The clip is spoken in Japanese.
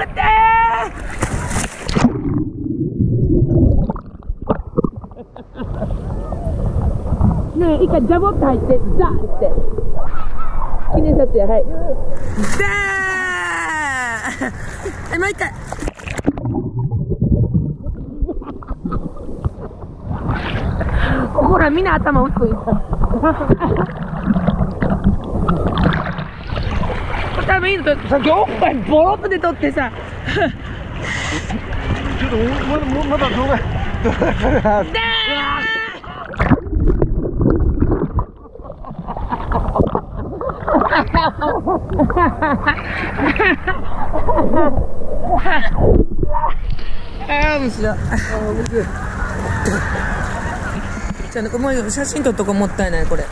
はい潜って。ーねえ一回ジャボって入ってザーって。記念撮影はい。ザー。はいもう一回。ほらみんな頭薄い多分いいのとさっきおっぱいボロッとで撮ってさ。ちょっとまだまだ。動画動画からだああ面白いじゃあもう写真撮っとこもったいないこれ。